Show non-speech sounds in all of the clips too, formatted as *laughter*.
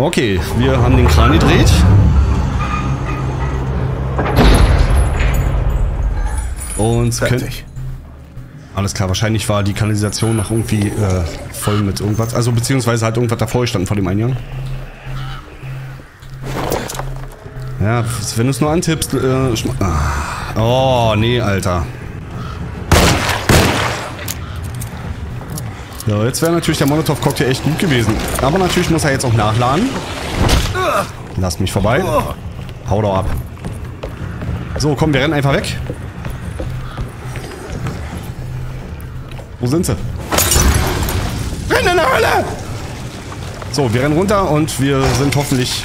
Okay, wir haben den Kran gedreht. Und. Fertig. Alles klar, wahrscheinlich war die Kanalisation noch irgendwie äh, voll mit irgendwas. Also beziehungsweise hat irgendwas davor gestanden vor dem Eingang. Ja, wenn du es nur antippst, äh, ah. Oh, nee, Alter. Ja, jetzt wäre natürlich der Molotow-Cocktail echt gut gewesen. Aber natürlich muss er jetzt auch nachladen. Lass mich vorbei. Hau doch ab. So, komm, wir rennen einfach weg. Wo sind sie? Rennen in der Hölle! So, wir rennen runter und wir sind hoffentlich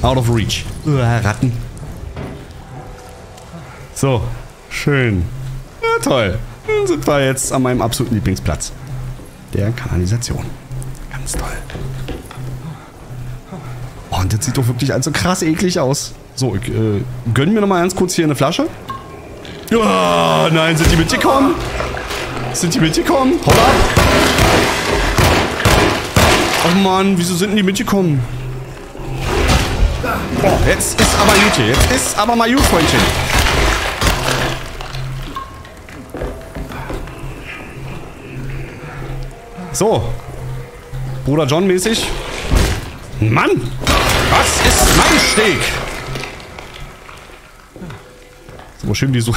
out of reach. Uah, Ratten. So, schön. Ja, toll. Dann sind wir jetzt an meinem absoluten Lieblingsplatz. Der Kanalisation. Ganz toll. Oh, und das sieht doch wirklich also krass eklig aus. So, ich äh, gönn mir noch mal ganz kurz hier eine Flasche. Ja, nein, sind die mitgekommen? Sind die mitgekommen? Ab! Oh Mann, wieso sind denn die mitgekommen? Boah, jetzt ist aber gut hier. Jetzt ist aber mal gut, Freundchen. So. Bruder John mäßig. Mann! Was ist mein Steg? So schön die so...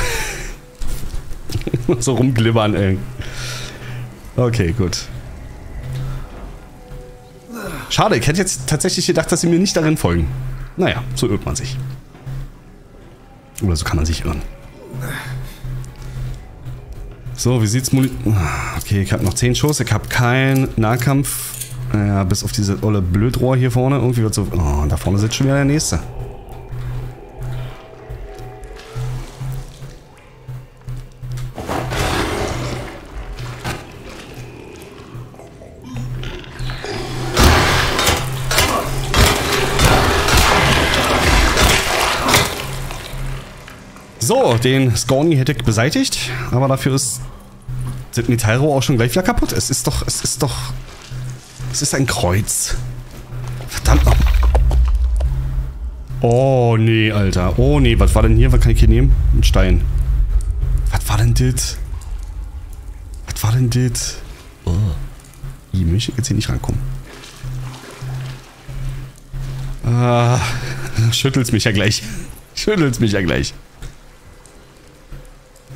*laughs* so rumglibbern, ey. Okay, gut. Schade, ich hätte jetzt tatsächlich gedacht, dass sie mir nicht darin folgen. Naja, so irrt man sich. Oder so kann man sich irren. So, wie sieht's. Ah, Okay, ich habe noch 10 Schuss. Ich habe keinen Nahkampf. Naja, bis auf diese olle Blödrohr hier vorne. Irgendwie wird so... Oh, da vorne sitzt schon wieder der Nächste. So, den Scorny hätte ich beseitigt, aber dafür ist das Metallrohr auch schon gleich wieder kaputt. Es ist doch, es ist doch, es ist ein Kreuz. Verdammt noch. Oh nee, Alter. Oh nee, was war denn hier? Was kann ich hier nehmen? Ein Stein. Was war denn das? Was war denn das? Oh. Ich möchte jetzt hier nicht rankommen. Ah, *laughs* schüttelt's mich ja gleich. Schüttelt's mich ja gleich.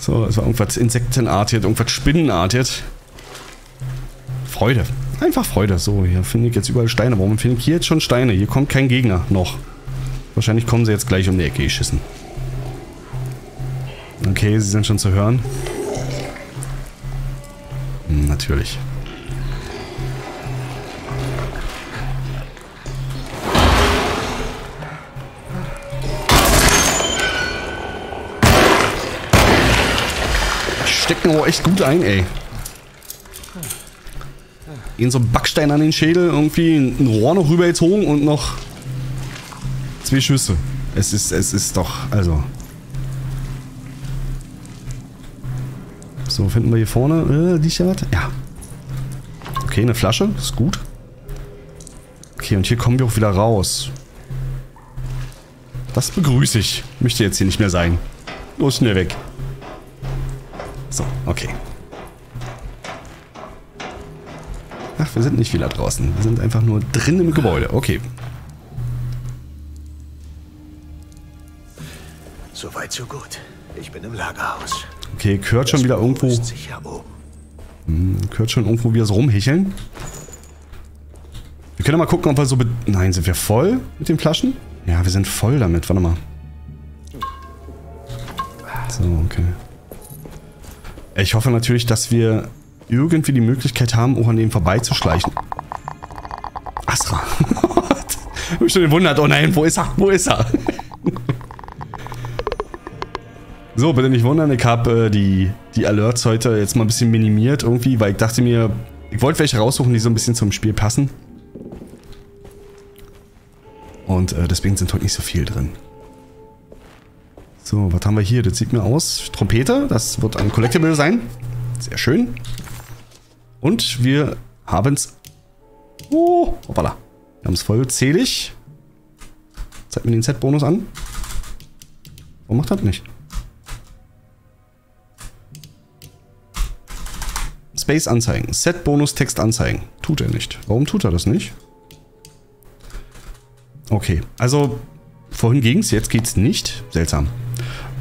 So, es war irgendwas Insektenartet, irgendwas Spinnenartet. Freude. Einfach Freude. So, hier finde ich jetzt überall Steine. Warum finde ich hier jetzt schon Steine? Hier kommt kein Gegner noch. Wahrscheinlich kommen sie jetzt gleich um die Ecke geschissen. Okay, sie sind schon zu hören. Hm, natürlich. Aber echt gut ein, ey. Ihnen so ein Backstein an den Schädel, irgendwie ein Rohr noch rübergezogen und noch zwei Schüsse. Es ist, es ist doch, also. So, finden wir hier vorne, äh, ja was? Ja. Okay, eine Flasche, ist gut. Okay, und hier kommen wir auch wieder raus. Das begrüße ich. Möchte jetzt hier nicht mehr sein. Los, schnell weg. Okay. Ach, wir sind nicht wieder draußen. Wir sind einfach nur drin im Gebäude. Okay. So weit, so gut. Ich bin im Lagerhaus. Okay, hört schon wieder irgendwo, hört schon irgendwo wieder so rumhecheln. Wir können mal gucken, ob wir so... Nein, sind wir voll mit den Flaschen? Ja, wir sind voll damit. Warte mal. So, okay. Ich hoffe natürlich, dass wir irgendwie die Möglichkeit haben, auch an dem vorbeizuschleichen. Astra. *laughs* ich mich schon gewundert. Oh nein, wo ist er? Wo ist er? *laughs* so, bitte nicht wundern. Ich habe äh, die, die Alerts heute jetzt mal ein bisschen minimiert irgendwie, weil ich dachte mir, ich wollte welche raussuchen, die so ein bisschen zum Spiel passen. Und äh, deswegen sind heute nicht so viel drin. So, was haben wir hier? Das sieht mir aus. Trompete, das wird ein Collectible sein. Sehr schön. Und wir haben es. Oh, hoppala. Wir haben es voll zählig. Zeig mir den Set-Bonus an. Warum macht das nicht? Space anzeigen. Set-Bonus Text anzeigen. Tut er nicht. Warum tut er das nicht? Okay, also vorhin ging es, jetzt geht es nicht. Seltsam.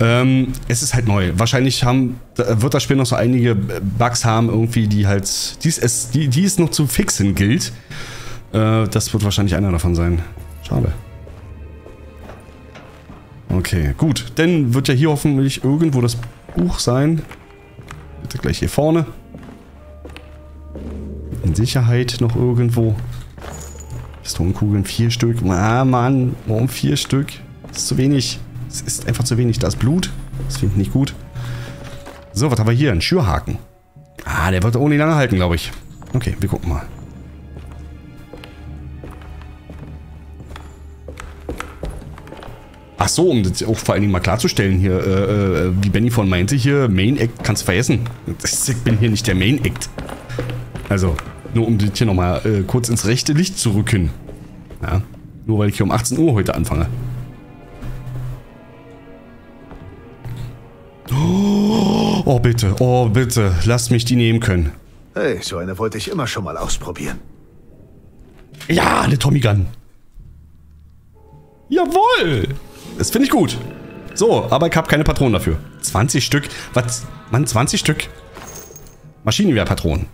Ähm, es ist halt neu. Wahrscheinlich haben, wird das Spiel noch so einige Bugs haben, irgendwie, die halt, die es, die, die es noch zu fixen gilt. Äh, das wird wahrscheinlich einer davon sein. Schade. Okay, gut. Dann wird ja hier hoffentlich irgendwo das Buch sein. Bitte gleich hier vorne. In Sicherheit noch irgendwo. Pistolenkugeln, vier Stück. Ah, Mann, warum vier Stück? Das ist zu wenig. Es ist einfach zu wenig. Da ist Blut. Das finde ich nicht gut. So, was haben wir hier? Ein Schürhaken. Ah, der wird ohne lange halten, glaube ich. Okay, wir gucken mal. Ach so, um das auch vor allen Dingen mal klarzustellen hier, äh, äh, wie Benny von meinte hier, Main Act kannst du vergessen. ich bin hier nicht der Main Act. Also, nur um das hier nochmal äh, kurz ins rechte Licht zu rücken. Ja, nur weil ich hier um 18 Uhr heute anfange. Oh, bitte, oh bitte, lass mich die nehmen können. Hey, so eine wollte ich immer schon mal ausprobieren. Ja, eine Tommy Gun. Jawohl! Das finde ich gut. So, aber ich habe keine Patronen dafür. 20 Stück. Was? Mann, 20 Stück. Maschinenwehrpatronen.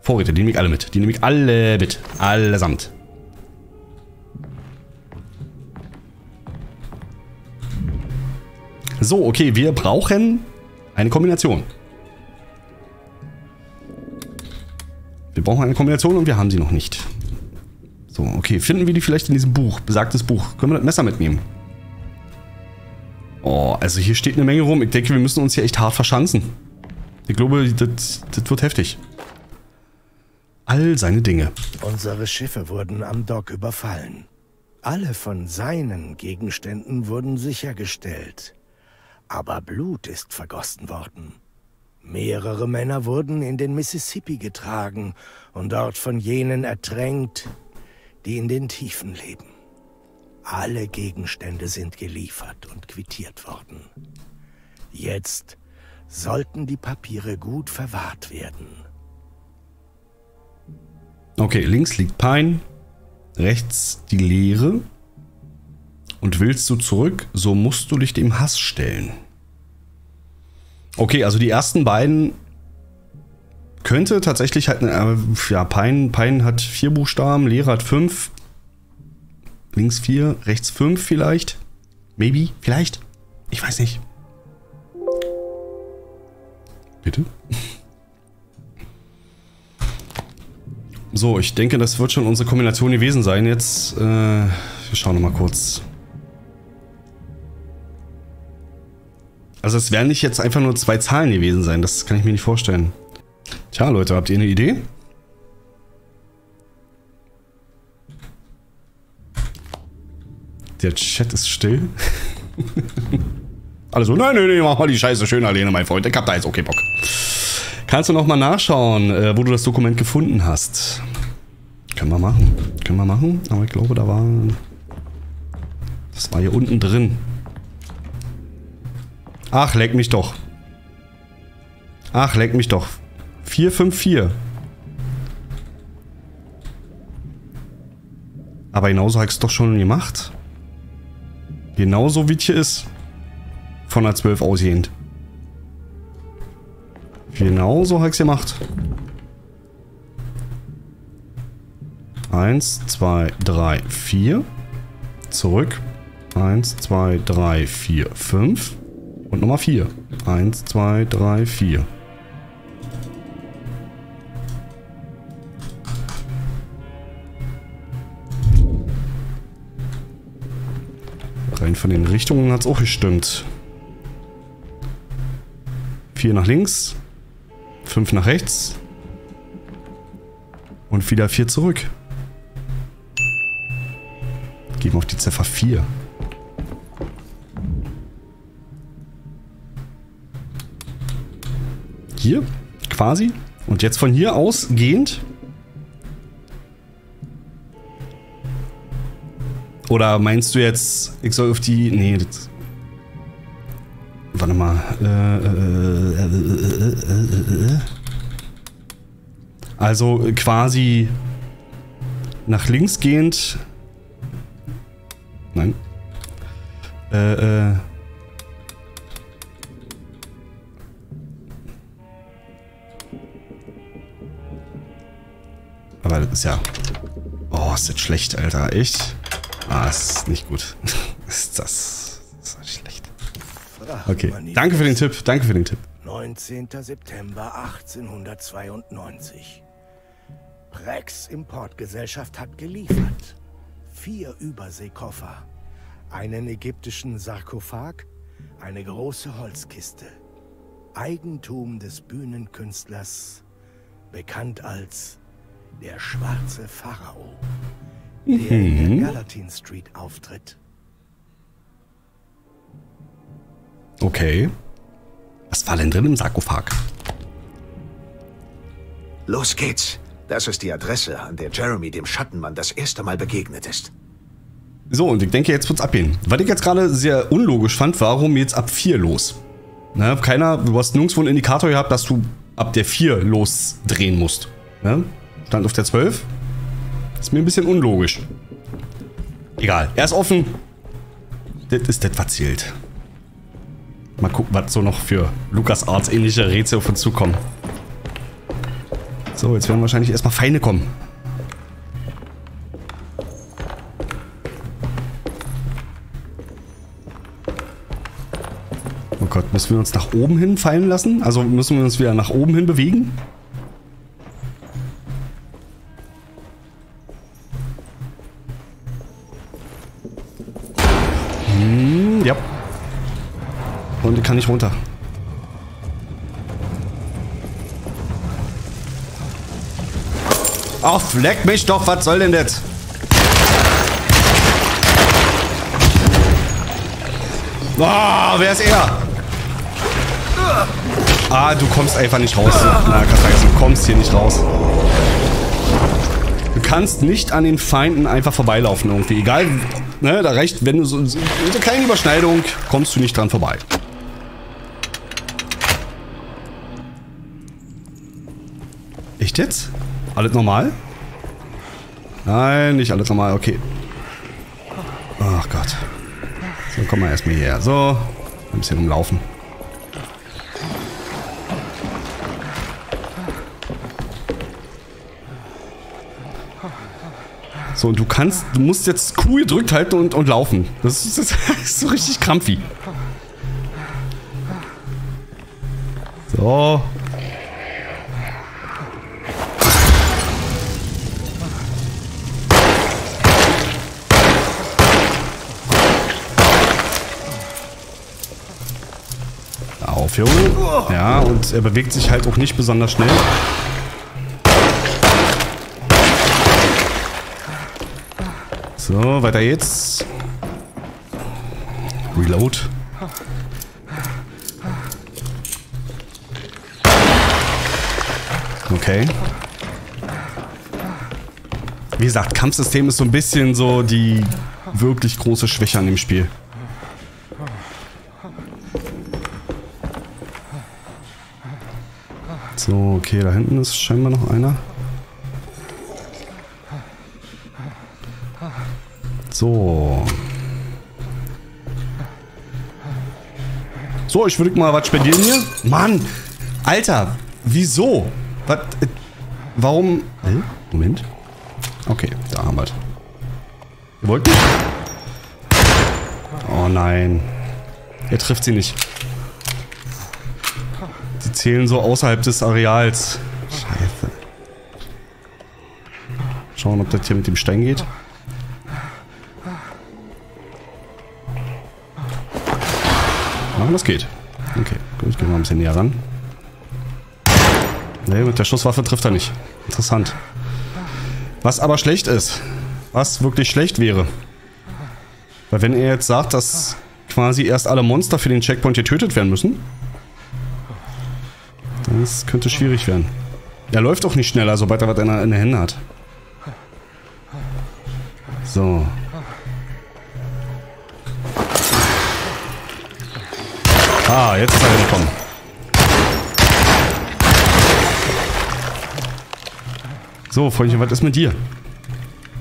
Vorräte, die nehme ich alle mit. Die nehme ich alle mit. Allesamt. So, okay, wir brauchen eine Kombination. Wir brauchen eine Kombination und wir haben sie noch nicht. So, okay, finden wir die vielleicht in diesem Buch, besagtes Buch. Können wir das Messer mitnehmen? Oh, also hier steht eine Menge rum. Ich denke, wir müssen uns hier echt hart verschanzen. Ich glaube, das, das wird heftig all seine Dinge. Unsere Schiffe wurden am Dock überfallen. Alle von seinen Gegenständen wurden sichergestellt. Aber Blut ist vergossen worden. Mehrere Männer wurden in den Mississippi getragen und dort von jenen ertränkt, die in den Tiefen leben. Alle Gegenstände sind geliefert und quittiert worden. Jetzt sollten die Papiere gut verwahrt werden. Okay, links liegt Pine, rechts die Leere. Und willst du zurück, so musst du dich dem Hass stellen. Okay, also die ersten beiden könnte tatsächlich halt, äh, ja, Pine, Pine hat vier Buchstaben, Leere hat fünf. Links vier, rechts fünf vielleicht. Maybe, vielleicht. Ich weiß nicht. Bitte? So, ich denke, das wird schon unsere Kombination gewesen sein. Jetzt, äh, wir schauen nochmal kurz. Also es werden nicht jetzt einfach nur zwei Zahlen gewesen sein. Das kann ich mir nicht vorstellen. Tja, Leute, habt ihr eine Idee? Der Chat ist still. *laughs* Alle so, nein, nein, nein, mach mal die Scheiße schön alleine, mein Freund. Ich hab da jetzt okay Bock. Kannst du noch mal nachschauen, äh, wo du das Dokument gefunden hast? Können wir machen. Können wir machen. Aber ich glaube, da war... Das war hier unten drin. Ach, leck mich doch. Ach, leck mich doch. 454. Aber genauso habe ich es doch schon gemacht. Genauso wie es hier ist. Von der 12 ausgehend. Genau so habe ich es gemacht. Eins, zwei, drei, vier. Zurück. Eins, zwei, drei, vier, fünf. Und Nummer vier. Eins, zwei, drei, vier. Rein von den Richtungen hat es auch gestimmt. Vier nach links. 5 nach rechts. Und wieder 4 zurück. Gehen wir auf die Ziffer 4. Hier, quasi. Und jetzt von hier ausgehend Oder meinst du jetzt, ich soll auf die... Nee, das... Warte mal. Äh, äh, äh, also quasi nach links gehend. Nein. Äh, äh. Aber das ist ja... Oh, ist das schlecht, Alter. Echt? Ah, ist nicht gut. *laughs* ist das... das ist schlecht. Okay. Danke für den Tipp. Danke für den Tipp. 19. September 1892. Rex Importgesellschaft hat geliefert. Vier Überseekoffer, einen ägyptischen Sarkophag, eine große Holzkiste. Eigentum des Bühnenkünstlers, bekannt als der schwarze Pharao, der mhm. in der Gallatin Street auftritt. Okay. Was war denn drin im Sarkophag? Los geht's. Das ist die Adresse, an der Jeremy dem Schattenmann das erste Mal begegnet ist. So, und ich denke, jetzt wird's abgehen. Was ich jetzt gerade sehr unlogisch fand, warum jetzt ab 4 los? Na, keiner, du hast nirgendwo einen Indikator gehabt, dass du ab der 4 losdrehen musst. Ja? Stand auf der 12. Ist mir ein bisschen unlogisch. Egal, er ist offen. Das ist das, was zählt. Mal gucken, was so noch für Lukas Arts ähnliche Rätsel auf uns zukommen. So, jetzt werden wahrscheinlich erstmal Feinde kommen. Oh Gott, müssen wir uns nach oben hin fallen lassen? Also müssen wir uns wieder nach oben hin bewegen? Kann nicht runter. Ach, leck mich doch, was soll denn das? Ah, oh, wer ist er? Ah, du kommst einfach nicht raus. Na, du kommst hier nicht raus. Du kannst nicht an den Feinden einfach vorbeilaufen irgendwie. Egal, ne, da reicht, wenn du so, so eine Überschneidung, kommst du nicht dran vorbei. Echt jetzt? Alles normal? Nein, nicht alles normal. Okay. Ach Gott. So, komm mal erstmal hierher. So. Ein bisschen umlaufen. So, und du kannst, du musst jetzt Q gedrückt halten und, und laufen. Das ist, das *laughs* ist so richtig krampfig. So. Aufhörung. Ja, und er bewegt sich halt auch nicht besonders schnell. So, weiter jetzt. Reload. Okay. Wie gesagt, Kampfsystem ist so ein bisschen so die wirklich große Schwäche an dem Spiel. So, okay, da hinten ist scheinbar noch einer. So. So, ich würde mal was spendieren hier. Mann! Alter! Wieso? Was? Äh, warum? Äh, Moment. Okay, da haben wir es. Ihr wollt nicht? Oh nein. Er trifft sie nicht zählen so außerhalb des Areals. Scheiße. Schauen, ob das hier mit dem Stein geht. Ja, das geht. Okay, gut, gehen wir ein bisschen näher ran. Ne, mit der Schusswaffe trifft er nicht. Interessant. Was aber schlecht ist. Was wirklich schlecht wäre. Weil wenn er jetzt sagt, dass quasi erst alle Monster für den Checkpoint getötet werden müssen, das könnte schwierig werden. Er läuft auch nicht schneller, sobald er was in, den Händen hat. So. Ah, jetzt ist er gekommen. So, Freundchen, was ist mit dir?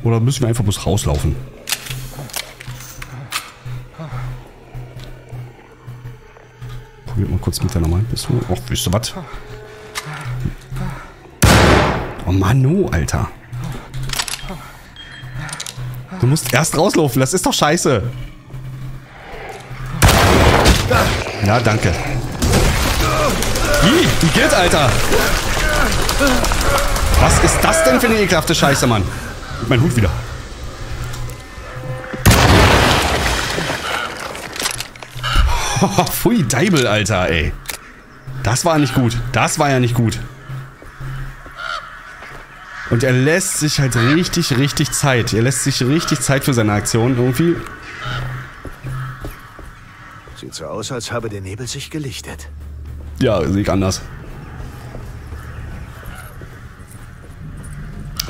Oder müssen wir einfach bloß rauslaufen? Probiert mal kurz mit der normalen Pistole. Och, wisst ihr was? Oh Mano, Alter. Du musst erst rauslaufen, das ist doch scheiße. Ja, danke. Ih, die geht, Alter. Was ist das denn für eine ekelhafte Scheiße, Mann? Mein Hut wieder. *laughs* Pfui, Deibel, Alter, ey. Das war nicht gut. Das war ja nicht gut. Und er lässt sich halt richtig, richtig Zeit. Er lässt sich richtig Zeit für seine Aktion irgendwie. Sieht so aus, als habe der Nebel sich gelichtet. Ja, sehe ich anders.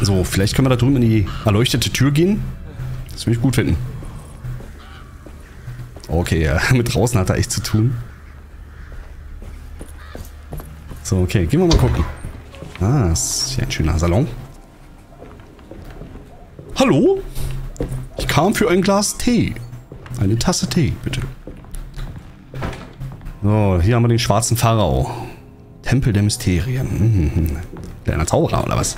So, vielleicht können wir da drüben in die erleuchtete Tür gehen. Das würde ich gut finden. Okay, ja, *laughs* mit draußen hat er echt zu tun. So, okay, gehen wir mal gucken. Ah, ist ja ein schöner Salon. Hallo? Ich kam für ein Glas Tee. Eine Tasse Tee, bitte. So, hier haben wir den schwarzen Pharao. Tempel der Mysterien. Mhm. Kleiner Zauberer oder was?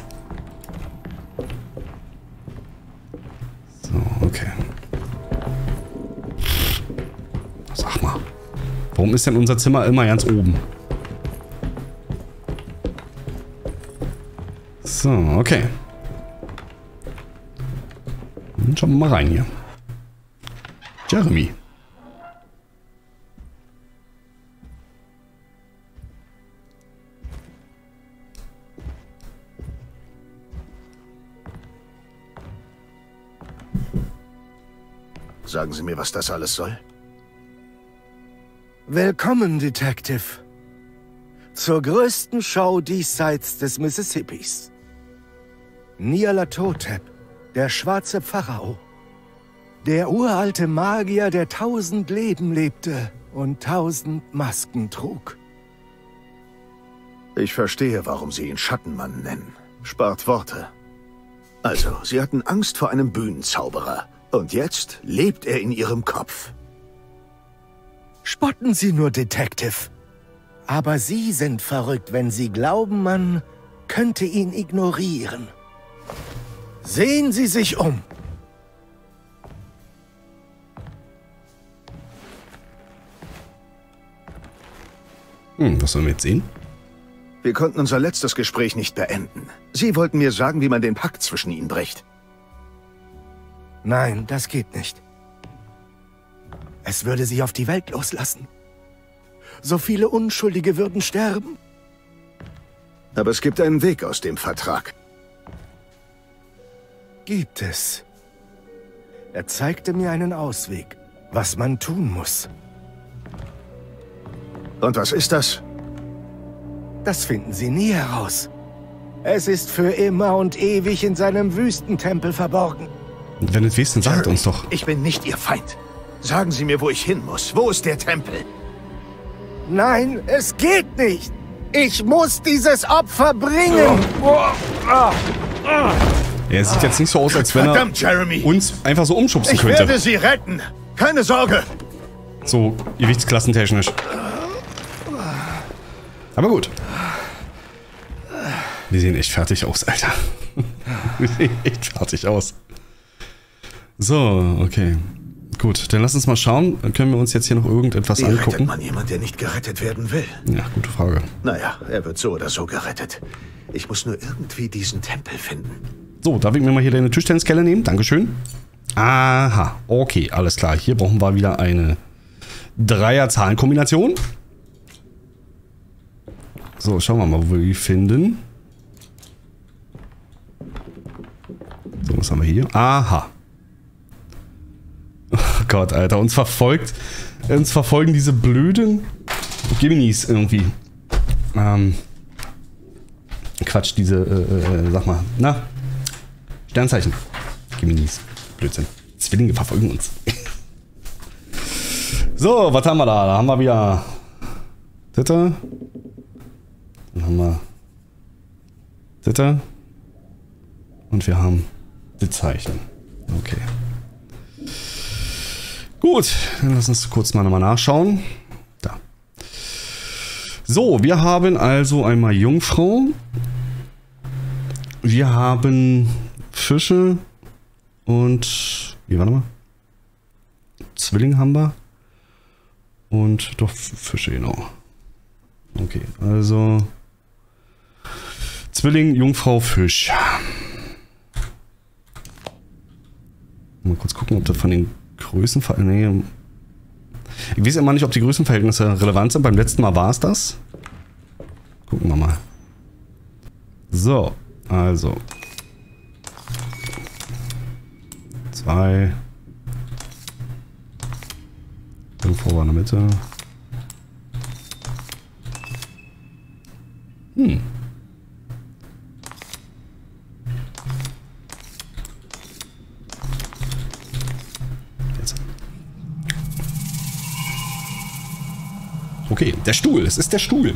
Warum ist denn unser Zimmer immer ganz oben? So, okay. Dann schauen wir mal rein hier. Jeremy. Sagen Sie mir, was das alles soll? Willkommen, Detective. Zur größten Show diesseits des Mississippis. Nyarlathotep, der schwarze Pharao. Der uralte Magier, der tausend Leben lebte und tausend Masken trug. Ich verstehe, warum Sie ihn Schattenmann nennen. Spart Worte. Also, Sie hatten Angst vor einem Bühnenzauberer. Und jetzt lebt er in Ihrem Kopf. Spotten Sie nur, Detective. Aber Sie sind verrückt, wenn Sie glauben, man könnte ihn ignorieren. Sehen Sie sich um. Hm, was sollen wir jetzt sehen? Wir konnten unser letztes Gespräch nicht beenden. Sie wollten mir sagen, wie man den Pakt zwischen ihnen bricht. Nein, das geht nicht. Es würde sie auf die Welt loslassen. So viele Unschuldige würden sterben. Aber es gibt einen Weg aus dem Vertrag. Gibt es. Er zeigte mir einen Ausweg, was man tun muss. Und was ist das? Das finden Sie nie heraus. Es ist für immer und ewig in seinem Wüstentempel verborgen. Und wenn es dann sagt uns doch. Ich bin nicht Ihr Feind. Sagen Sie mir, wo ich hin muss. Wo ist der Tempel? Nein, es geht nicht. Ich muss dieses Opfer bringen. Er sieht jetzt nicht so aus, als wenn er Verdammt, Jeremy. uns einfach so umschubsen Ich könnte. werde Sie retten. Keine Sorge. So, gewichtsklassentechnisch. Aber gut. Wir sehen echt fertig aus, Alter. *laughs* Wir sehen echt fertig aus. So, okay. Gut, dann lass uns mal schauen. Dann können wir uns jetzt hier noch irgendetwas Wie rettet angucken. man jemand, der nicht gerettet werden will? Ja, gute Frage. Naja, er wird so oder so gerettet. Ich muss nur irgendwie diesen Tempel finden. So, darf ich mir mal hier deine Tischtenniskelle nehmen? Dankeschön. Aha, okay, alles klar. Hier brauchen wir wieder eine Dreier-Zahlen-Kombination. So, schauen wir mal, wo wir die finden. So, was haben wir hier? Aha. Oh Gott, Alter, uns verfolgt, uns verfolgen diese blöden Giminis irgendwie. Ähm, Quatsch, diese, äh, äh, sag mal, na, Sternzeichen. Geminis. Blödsinn. Zwillinge verfolgen uns. *laughs* so, was haben wir da? Da haben wir wieder Sitter. Dann haben wir Sitter. Und wir haben die Zeichen. Okay. Gut, dann lass uns kurz mal nochmal nachschauen. Da. So, wir haben also einmal Jungfrau. Wir haben Fische und. Wie warte mal? Zwilling haben wir. Und doch Fische, genau. Okay, also. Zwilling, Jungfrau, Fisch. Mal kurz gucken, ob das von den Größenverhältnissen. Nee. Ich weiß immer nicht, ob die Größenverhältnisse relevant sind. Beim letzten Mal war es das. Gucken wir mal. So, also. Zwei. Irgendwo war in der Mitte. Hm. Okay, der Stuhl. Es ist der Stuhl.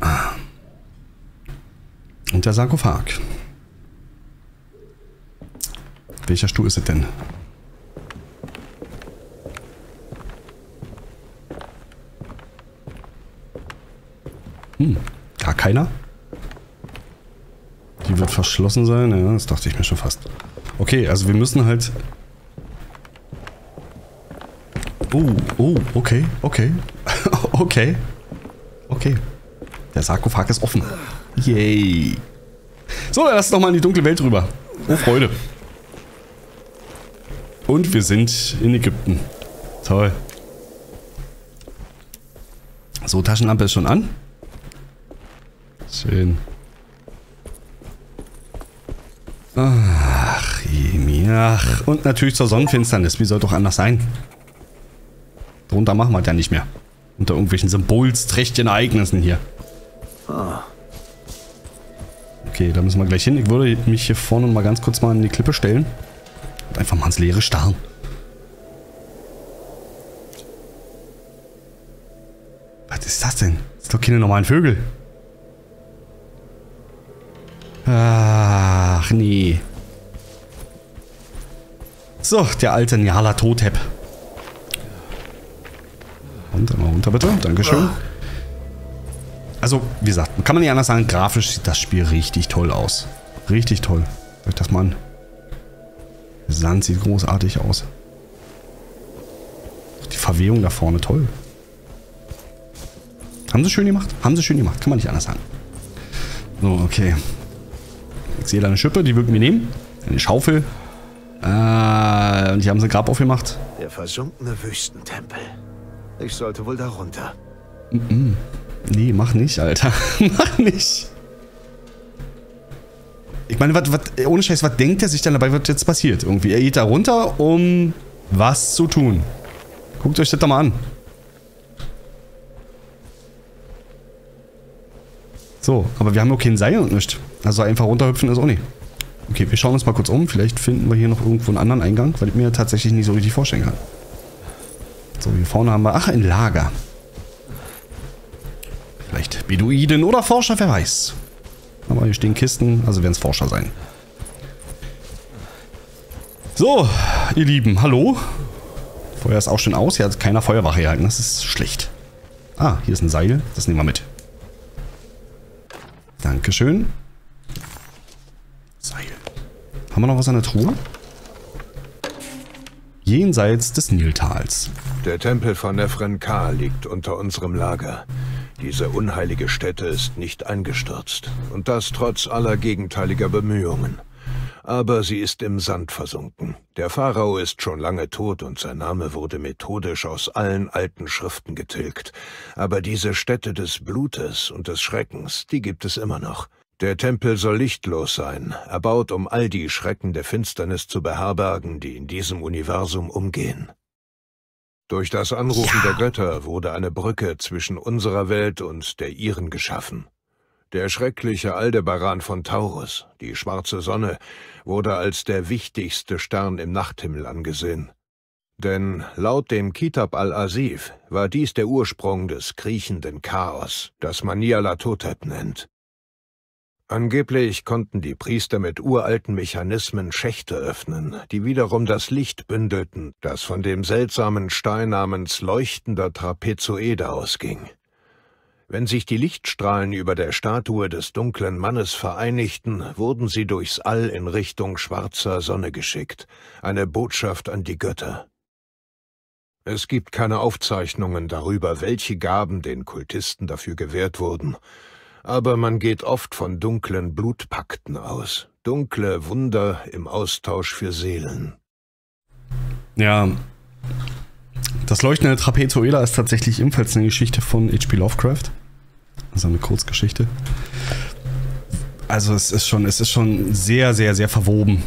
Ah. Und der Sarkophag. Welcher Stuhl ist es denn? Hm, gar keiner? Die wird verschlossen sein? Ja, das dachte ich mir schon fast. Okay, also wir müssen halt... Oh, oh, okay, okay. *laughs* okay. Okay. Der Sarkophag ist offen. Yay. So, lass doch mal in die dunkle Welt rüber. Oh, Freude. Und wir sind in Ägypten. Toll. So, Taschenlampe ist schon an. Schön. Ach, Jemi, ach. Und natürlich zur Sonnenfinsternis. Wie soll doch anders sein? Drunter machen wir ja nicht mehr. Unter irgendwelchen symbolsträchtigen Ereignissen hier. Okay, da müssen wir gleich hin. Ich würde mich hier vorne mal ganz kurz mal in die Klippe stellen. Und einfach mal ins Leere starren. Was ist das denn? Das ist doch keine normalen Vögel. Ach, nee. So, der alte Nyala Totep. Und einmal runter bitte. Dankeschön. Also, wie gesagt, kann man nicht anders sagen, grafisch sieht das Spiel richtig toll aus. Richtig toll. Euch das mal an. Sand sieht großartig aus. Die Verwehung da vorne, toll. Haben sie schön gemacht? Haben sie schön gemacht, kann man nicht anders sagen. So, okay. Ich sehe da eine Schippe, die würden wir nehmen. Eine Schaufel. Äh, und die haben sie Grab aufgemacht. Der versunkene Wüstentempel. Ich sollte wohl darunter. Nee, mach nicht, Alter. *laughs* mach nicht. Ich meine, was, was, ohne Scheiß, was denkt er sich dann dabei, was jetzt passiert? Irgendwie, er geht da runter, um was zu tun. Guckt euch das doch mal an. So, aber wir haben auch kein Seil und nichts. Also einfach runterhüpfen ist auch nicht. Okay, wir schauen uns mal kurz um. Vielleicht finden wir hier noch irgendwo einen anderen Eingang, weil ich mir tatsächlich nicht so richtig vorstellen kann. So, hier vorne haben wir... Ach, ein Lager. Vielleicht Beduiden oder Forscher, wer weiß. Aber hier stehen Kisten, also werden es Forscher sein. So, ihr Lieben, hallo. Feuer ist auch schon aus. Hier hat keiner Feuerwache gehalten. Das ist schlecht. Ah, hier ist ein Seil. Das nehmen wir mit. Dankeschön. Seil. Haben wir noch was an der Truhe? Jenseits des Niltals. Der Tempel von Nefren-Ka liegt unter unserem Lager. Diese unheilige Stätte ist nicht eingestürzt. Und das trotz aller gegenteiliger Bemühungen. Aber sie ist im Sand versunken. Der Pharao ist schon lange tot und sein Name wurde methodisch aus allen alten Schriften getilgt. Aber diese Stätte des Blutes und des Schreckens, die gibt es immer noch. Der Tempel soll lichtlos sein, erbaut, um all die Schrecken der Finsternis zu beherbergen, die in diesem Universum umgehen. Durch das Anrufen der Götter wurde eine Brücke zwischen unserer Welt und der ihren geschaffen. Der schreckliche Aldebaran von Taurus, die schwarze Sonne, wurde als der wichtigste Stern im Nachthimmel angesehen. Denn laut dem Kitab al-Asif war dies der Ursprung des kriechenden Chaos, das man Nyarlathotep nennt. Angeblich konnten die Priester mit uralten Mechanismen Schächte öffnen, die wiederum das Licht bündelten, das von dem seltsamen Stein namens leuchtender Trapezoede ausging. Wenn sich die Lichtstrahlen über der Statue des dunklen Mannes vereinigten, wurden sie durchs All in Richtung schwarzer Sonne geschickt, eine Botschaft an die Götter. Es gibt keine Aufzeichnungen darüber, welche Gaben den Kultisten dafür gewährt wurden, aber man geht oft von dunklen Blutpakten aus, dunkle Wunder im Austausch für Seelen. Ja, das leuchtende Trapezoeder ist tatsächlich ebenfalls eine Geschichte von H.P. Lovecraft. Also eine Kurzgeschichte. Also es ist schon, es ist schon sehr, sehr, sehr verwoben.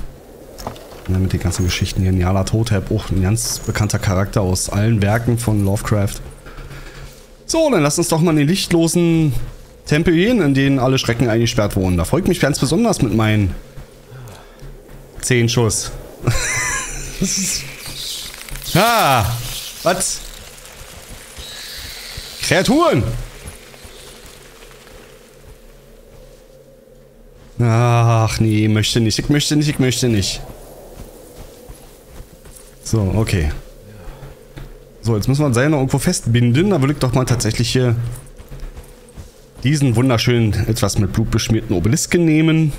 Ja, mit den ganzen Geschichten hier. Nyala Totep, auch ein ganz bekannter Charakter aus allen Werken von Lovecraft. So, dann lass uns doch mal den lichtlosen Tempel gehen, in denen alle Schrecken eingesperrt wurden. Da freut mich ganz besonders mit meinen 10 Schuss. *laughs* ah, was? Kreaturen! Ach nee, möchte nicht, ich möchte nicht, ich möchte nicht. So, okay. So, jetzt müssen wir Seil noch irgendwo festbinden. Da würde ich doch mal tatsächlich hier diesen wunderschönen, etwas mit Blut beschmierten Obelisken nehmen.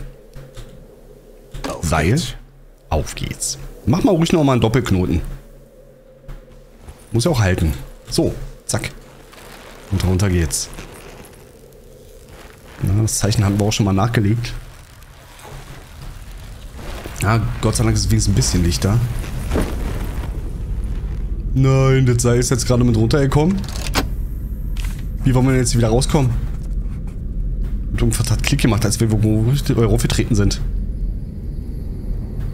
Auf Seil. Geht's. Auf geht's. Mach mal ruhig noch mal einen Doppelknoten. Muss ja auch halten. So, zack. Und runter geht's. Na, das Zeichen haben wir auch schon mal nachgelegt. Ja, Gott sei Dank ist es wenigstens ein bisschen lichter. Nein, das Seil ist jetzt gerade mit runtergekommen. Wie wollen wir denn jetzt wieder rauskommen? Irgendwas hat Klick gemacht, als wir wo raufgetreten sind.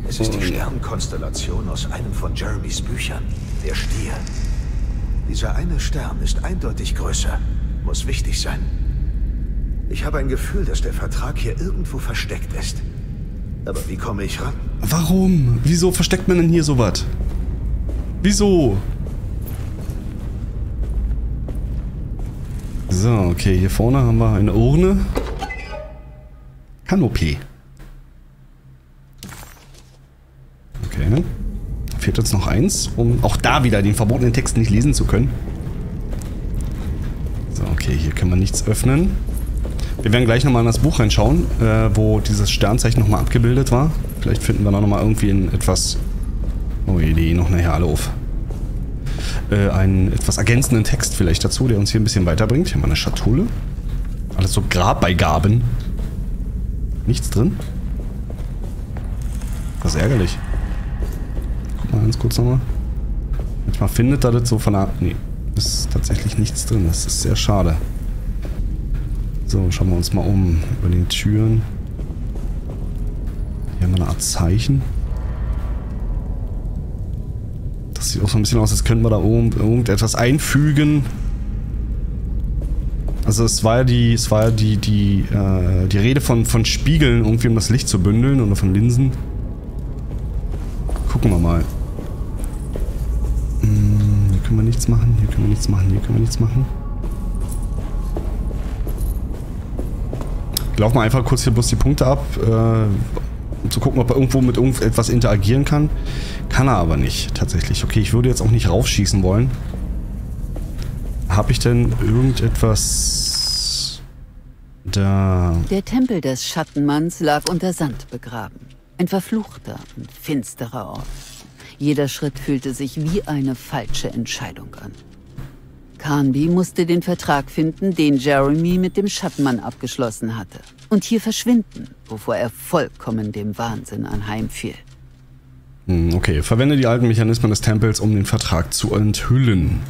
Es ist die Sternkonstellation aus einem von Jeremys Büchern, der Stier. Dieser eine Stern ist eindeutig größer, muss wichtig sein. Ich habe ein Gefühl, dass der Vertrag hier irgendwo versteckt ist. Aber wie komme ich ran? Warum? Wieso versteckt man denn hier sowas? Wieso? So, okay, hier vorne haben wir eine Urne. Kanopie. Okay. Fehlt uns noch eins, um auch da wieder den verbotenen Text nicht lesen zu können. So, okay, hier können wir nichts öffnen. Wir werden gleich nochmal in das Buch reinschauen, äh, wo dieses Sternzeichen nochmal abgebildet war. Vielleicht finden wir da nochmal irgendwie in etwas... Oh je, die noch nachher alle auf. Äh, einen etwas ergänzenden Text vielleicht dazu, der uns hier ein bisschen weiterbringt. Hier haben wir eine Schatulle. Alles so Grabbeigaben. Nichts drin? Das ist ärgerlich. Guck mal ganz kurz nochmal. Manchmal findet er das so von der... Nee, ist tatsächlich nichts drin. Das ist sehr schade. So, schauen wir uns mal um. Über den Türen. Hier haben wir eine Art Zeichen. Das sieht auch so ein bisschen aus, als könnten wir da oben irgendetwas einfügen. Also es war ja die, es war ja die, die, äh, die Rede von, von Spiegeln, irgendwie um das Licht zu bündeln oder von Linsen. Gucken wir mal. Hm, hier können wir nichts machen, hier können wir nichts machen, hier können wir nichts machen. Ich laufe mal einfach kurz hier bloß die Punkte ab, äh, um zu gucken, ob er irgendwo mit irgendetwas interagieren kann. Kann er aber nicht, tatsächlich. Okay, ich würde jetzt auch nicht raufschießen wollen. Habe ich denn irgendetwas da? Der Tempel des Schattenmanns lag unter Sand begraben. Ein verfluchter und finsterer Ort. Jeder Schritt fühlte sich wie eine falsche Entscheidung an. Carnby musste den Vertrag finden, den Jeremy mit dem Schattenmann abgeschlossen hatte. Und hier verschwinden, bevor er vollkommen dem Wahnsinn anheimfiel. Hm, okay, verwende die alten Mechanismen des Tempels, um den Vertrag zu enthüllen.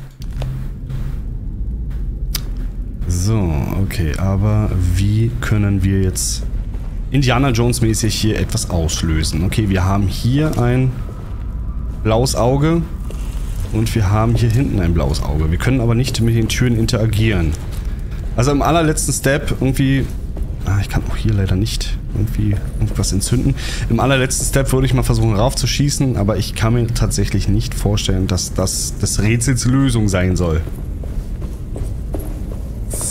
So, okay, aber wie können wir jetzt Indiana Jones mäßig hier etwas auslösen? Okay, wir haben hier ein blaues Auge und wir haben hier hinten ein blaues Auge. Wir können aber nicht mit den Türen interagieren. Also im allerletzten Step irgendwie... Ah, ich kann auch hier leider nicht. irgendwie irgendwas entzünden. Im allerletzten Step würde ich mal versuchen raufzuschießen, aber ich kann mir tatsächlich nicht vorstellen, dass das des Rätsels Lösung sein soll.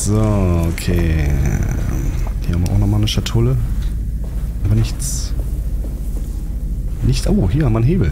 So, okay. Hier haben wir auch nochmal eine Schatulle. Aber nichts. Nicht. Oh, hier haben wir einen Hebel.